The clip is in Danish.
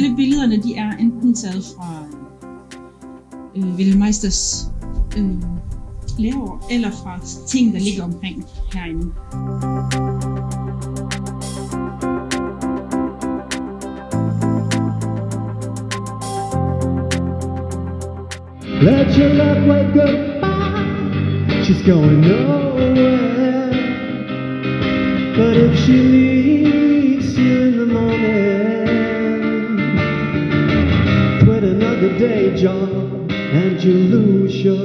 alle billederne de er enten taget fra øh, Wilhelm Meisters øh, læreår, øh, eller fra ting, der ligger omkring herinde. Let your love wave goodbye. She's going nowhere. But if she leaves day, John and Jerusha.